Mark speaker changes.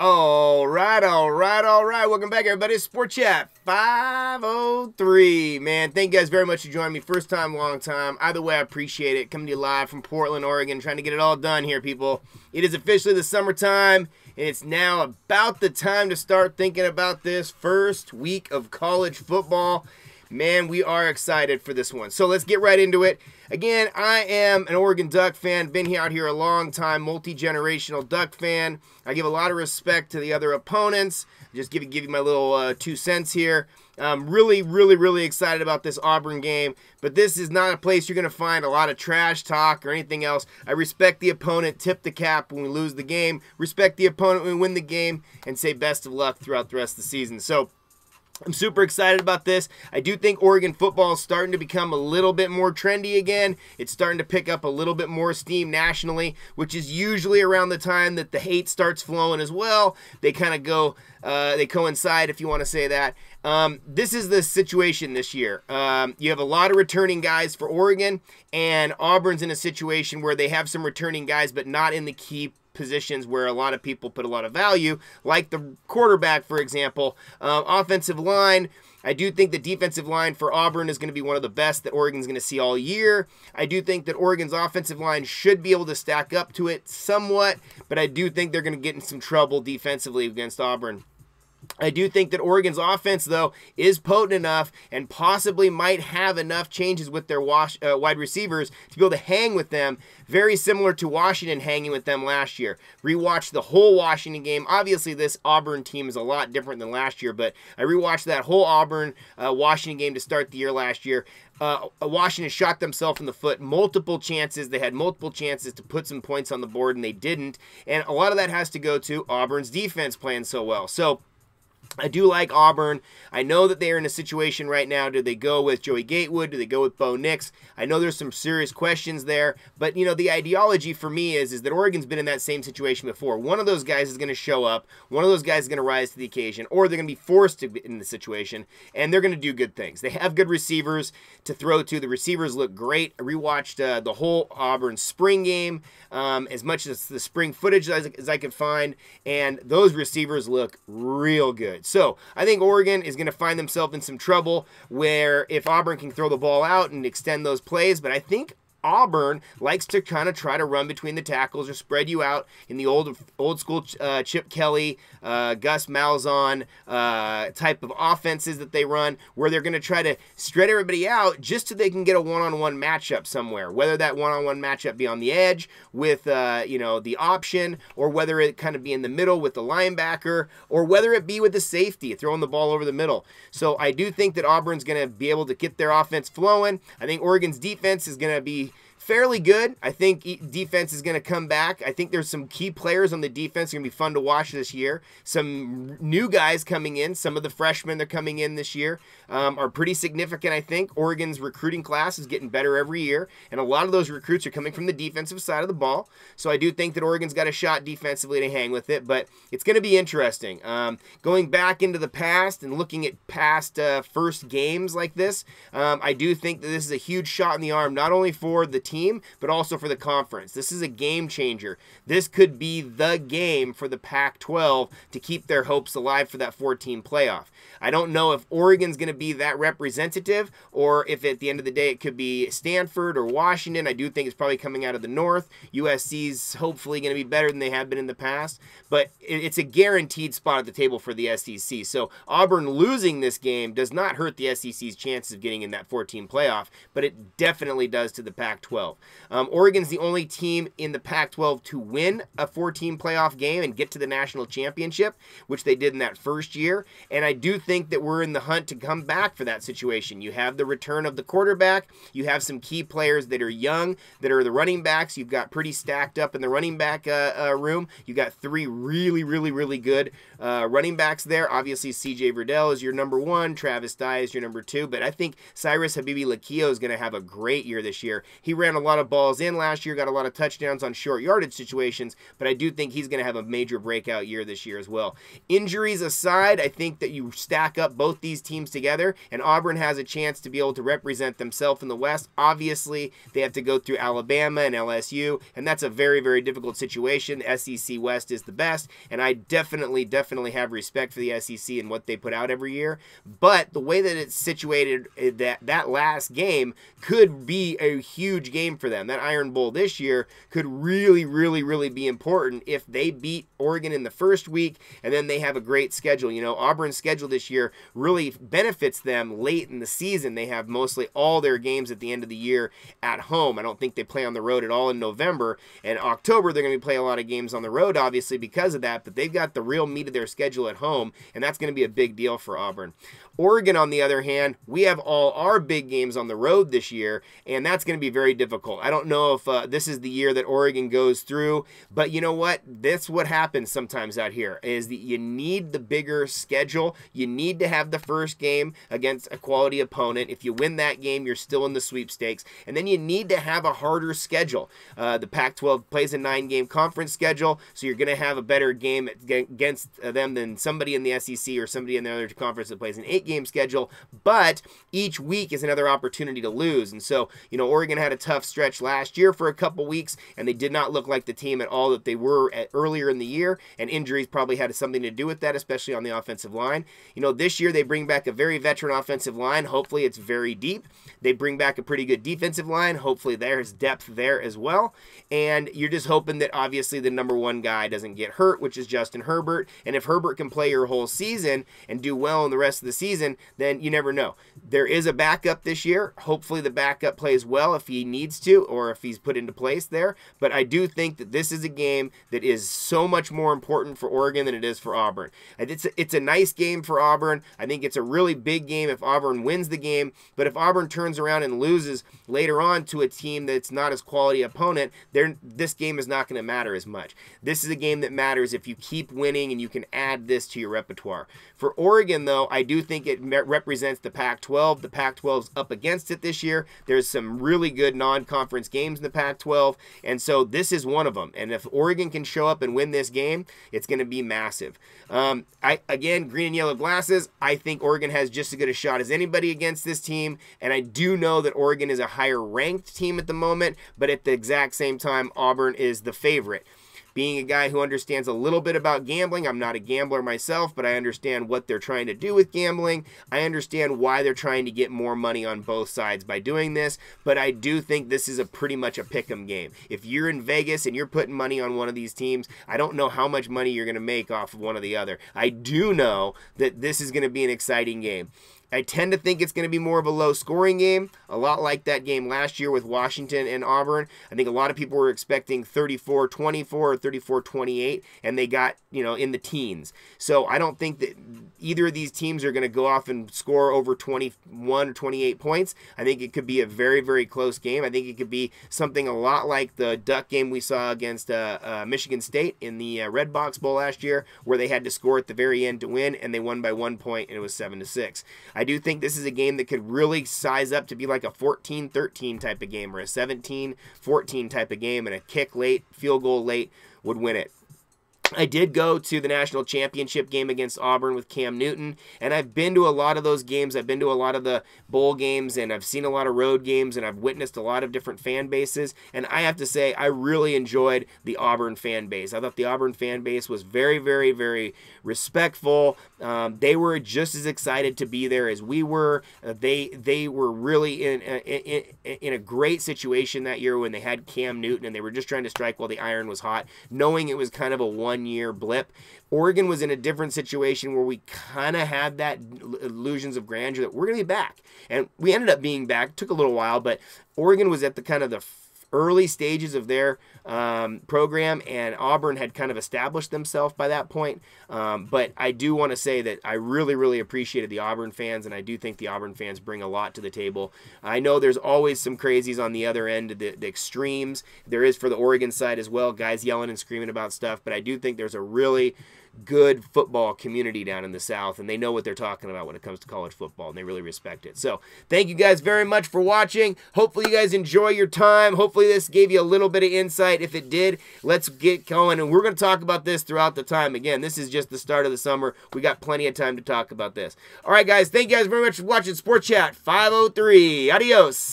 Speaker 1: All right, all right, all right. Welcome back, everybody. Sport Chat 503. Man, thank you guys very much for joining me. First time, long time. Either way, I appreciate it. Coming to you live from Portland, Oregon, trying to get it all done here, people. It is officially the summertime, and it's now about the time to start thinking about this first week of college football. Man, we are excited for this one. So let's get right into it. Again, I am an Oregon Duck fan, been here out here a long time, multi generational Duck fan. I give a lot of respect to the other opponents. Just give, give you my little uh, two cents here. I'm really, really, really excited about this Auburn game, but this is not a place you're going to find a lot of trash talk or anything else. I respect the opponent, tip the cap when we lose the game, respect the opponent when we win the game, and say best of luck throughout the rest of the season. So, I'm super excited about this. I do think Oregon football is starting to become a little bit more trendy again. It's starting to pick up a little bit more steam nationally, which is usually around the time that the hate starts flowing as well. They kind of go, uh, they coincide, if you want to say that. Um, this is the situation this year. Um, you have a lot of returning guys for Oregon, and Auburn's in a situation where they have some returning guys, but not in the key positions where a lot of people put a lot of value, like the quarterback, for example. Uh, offensive line. I do think the defensive line for Auburn is going to be one of the best that Oregon's going to see all year. I do think that Oregon's offensive line should be able to stack up to it somewhat, but I do think they're going to get in some trouble defensively against Auburn. I do think that Oregon's offense, though, is potent enough and possibly might have enough changes with their wash, uh, wide receivers to be able to hang with them, very similar to Washington hanging with them last year. Rewatched the whole Washington game. Obviously, this Auburn team is a lot different than last year, but I rewatched that whole Auburn uh, Washington game to start the year last year. Uh, Washington shot themselves in the foot multiple chances. They had multiple chances to put some points on the board, and they didn't. And a lot of that has to go to Auburn's defense playing so well. So, I do like Auburn. I know that they're in a situation right now. Do they go with Joey Gatewood? Do they go with Bo Nix? I know there's some serious questions there, but you know the ideology for me is is that Oregon's been in that same situation before. One of those guys is going to show up. One of those guys is going to rise to the occasion, or they're going to be forced to be in the situation, and they're going to do good things. They have good receivers to throw to. The receivers look great. I rewatched uh, the whole Auburn spring game, um, as much as the spring footage as, as I could find, and those receivers look real good. So I think Oregon is going to find themselves in some trouble where if Auburn can throw the ball out and extend those plays, but I think Auburn likes to kind of try to run between the tackles or spread you out in the old old school uh, Chip Kelly, uh, Gus Malzahn uh, type of offenses that they run, where they're going to try to spread everybody out just so they can get a one-on-one matchup somewhere. Whether that one-on-one matchup be on the edge with uh, you know the option, or whether it kind of be in the middle with the linebacker, or whether it be with the safety throwing the ball over the middle. So I do think that Auburn's going to be able to get their offense flowing. I think Oregon's defense is going to be fairly good. I think defense is going to come back. I think there's some key players on the defense going to be fun to watch this year. Some new guys coming in. Some of the freshmen that are coming in this year um, are pretty significant. I think Oregon's recruiting class is getting better every year, and a lot of those recruits are coming from the defensive side of the ball. So I do think that Oregon's got a shot defensively to hang with it, but it's going to be interesting. Um, going back into the past and looking at past uh, first games like this, um, I do think that this is a huge shot in the arm, not only for the team team, but also for the conference. This is a game changer. This could be the game for the Pac 12 to keep their hopes alive for that 14 playoff. I don't know if Oregon's going to be that representative or if at the end of the day it could be Stanford or Washington. I do think it's probably coming out of the North. USC's hopefully going to be better than they have been in the past, but it's a guaranteed spot at the table for the SEC. So Auburn losing this game does not hurt the SEC's chances of getting in that 14 playoff, but it definitely does to the Pac 12. Um, Oregon's the only team in the Pac 12 to win a 14 playoff game and get to the national championship, which they did in that first year. And I do think that we're in the hunt to come back for that situation. You have the return of the quarterback, you have some key players that are young, that are the running backs. You've got pretty stacked up in the running back uh, uh, room. You've got three really, really, really good uh, running backs there. Obviously, CJ Verdell is your number one, Travis Dye is your number two, but I think Cyrus Habibi Likio is going to have a great year this year. He ran a lot of balls in last year, got a lot of touchdowns on short yardage situations, but I do think he's going to have a major breakout year this year as well. Injuries aside, I think that you stack up both these teams together, and Auburn has a chance to be able to represent themselves in the West. Obviously, they have to go through Alabama and LSU, and that's a very, very difficult situation. SEC West is the best, and I definitely, definitely have respect for the SEC and what they put out every year. But the way that it's situated, eh, that that last game could be a huge game for them. That Iron Bowl this year could really, really, really be important if they beat Oregon in the first week and then they have a great schedule. You know, Auburn's schedule this year really benefits them late in the season. They have mostly all their games at the end of the year at home. I don't think they play on the road at all in November. And October, they're going to play a lot of games on the road, obviously, because of that. But they've got the real meat of their schedule at home, and that's going to be a big deal for Auburn. Oregon, on the other hand, we have all our big games on the road this year, and that's going to be very difficult. I don't know if uh, this is the year that Oregon goes through, but you know what? That's what happens sometimes out here is that you need the bigger schedule. You need to have the first game against a quality opponent. If you win that game, you're still in the sweepstakes, and then you need to have a harder schedule. Uh, the Pac-12 plays a nine-game conference schedule, so you're going to have a better game against them than somebody in the SEC or somebody in the other conference that plays an eight eight game schedule, but each week is another opportunity to lose. And so, you know, Oregon had a tough stretch last year for a couple weeks, and they did not look like the team at all that they were earlier in the year. And injuries probably had something to do with that, especially on the offensive line. You know, this year they bring back a very veteran offensive line. Hopefully, it's very deep. They bring back a pretty good defensive line. Hopefully, there's depth there as well. And you're just hoping that obviously the number one guy doesn't get hurt, which is Justin Herbert. And if Herbert can play your whole season and do well in the rest of the season, then you never know. There is a backup this year. Hopefully, the backup plays well if he needs to or if he's put into place there. But I do think that this is a game that is so much more important for Oregon than it is for Auburn. It's a, it's a nice game for Auburn. I think it's a really big game if Auburn wins the game. But if Auburn turns around and loses later on to a team that's not as quality opponent, then this game is not going to matter as much. This is a game that matters if you keep winning and you can add this to your repertoire. For Oregon, though, I do think it represents the Pac 12. The Pac 12's up against it this year. There's some really good non conference games in the Pac 12, and so this is one of them. And if Oregon can show up and win this game, it's going to be massive. Um, I Again, green and yellow glasses. I think Oregon has just as good a shot as anybody against this team, and I do know that Oregon is a higher ranked team at the moment, but at the exact same time, Auburn is the favorite being a guy who understands a little bit about gambling, I'm not a gambler myself, but I understand what they're trying to do with gambling. I understand why they're trying to get more money on both sides by doing this, but I do think this is a pretty much a pick 'em game. If you're in Vegas and you're putting money on one of these teams, I don't know how much money you're going to make off of one or the other. I do know that this is going to be an exciting game. I tend to think it's going to be more of a low scoring game, a lot like that game last year with Washington and Auburn. I think a lot of people were expecting 34 24 or 34 28, and they got, you know, in the teens. So I don't think that either of these teams are going to go off and score over 21 or 28 points. I think it could be a very, very close game. I think it could be something a lot like the Duck game we saw against uh, uh, Michigan State in the uh, Red Box Bowl last year, where they had to score at the very end to win, and they won by one point, and it was 7 to 6. I I do think this is a game that could really size up to be like a 14 13 type of game or a 17 14 type of game, and a kick late, field goal late would win it. I did go to the national championship game against Auburn with Cam Newton, and I've been to a lot of those games. I've been to a lot of the bowl games, and I've seen a lot of road games, and I've witnessed a lot of different fan bases. And I have to say, I really enjoyed the Auburn fan base. I thought the Auburn fan base was very, very, very respectful. Um, they were just as excited to be there as we were. Uh, they they were really in, uh, in in a great situation that year when they had Cam Newton, and they were just trying to strike while the iron was hot, knowing it was kind of a one year blip. Oregon was in a different situation where we kind of had that illusions of grandeur that we're going to be back. And we ended up being back. Took a little while, but Oregon was at the kind of the early stages of their um, program, and Auburn had kind of established themselves by that point. Um, but I do want to say that I really, really appreciated the Auburn fans, and I do think the Auburn fans bring a lot to the table. I know there's always some crazies on the other end, the, the extremes. There is for the Oregon side as well, guys yelling and screaming about stuff, but I do think there's a really good football community down in the South, and they know what they're talking about when it comes to college football, and they really respect it. So, thank you guys very much for watching. Hopefully, you guys enjoy your time. Hopefully, this gave you a little bit of insight. If it did, let's get going, and we're going to talk about this throughout the time. Again, this is just the start of the summer. We got plenty of time to talk about this. All right, guys, thank you guys very much for watching Sports Chat 503. Adios.